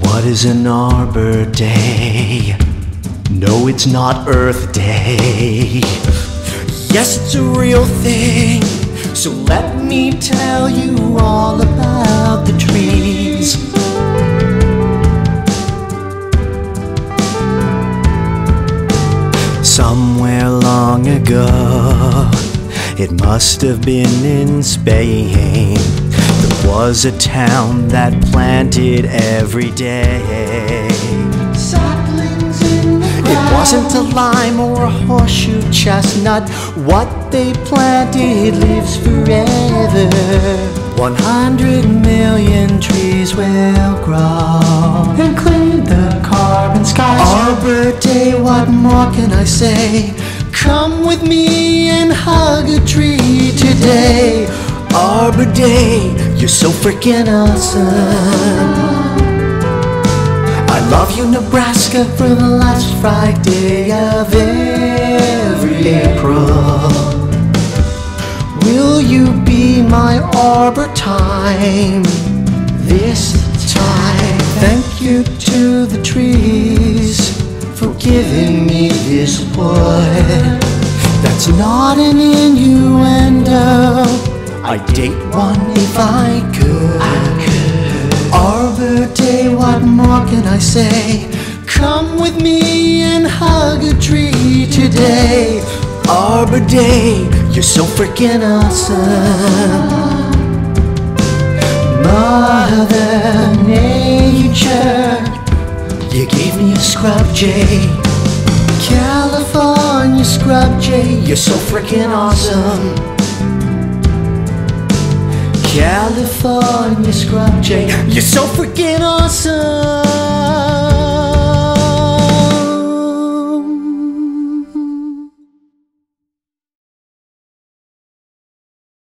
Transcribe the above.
What is an Arbor Day? No, it's not Earth Day. Yes, it's a real thing. So let me tell you all about the trees. Somewhere long ago, it must have been in Spain. There was a town that planted every day. It wasn't a lime or a horseshoe chestnut. What they planted lives forever. 100 million trees will grow and clean the carbon skies. Arbor Day, what more can I say? Come with me today. Arbor Day, you're so freaking awesome. I love you, Nebraska, for the last Friday of every April. Will you be my Arbortine this time? Thank you to the trees for giving me this wood. That's not an innuendo. I'd date one if I could. Arbor Day, what more can I say? Come with me and hug a tree today. Arbor Day, you're so freaking awesome. Mother Nature, you gave me a scrub jay. Scrub Jay, you're so freaking awesome. California scrub jay, you're so freaking awesome.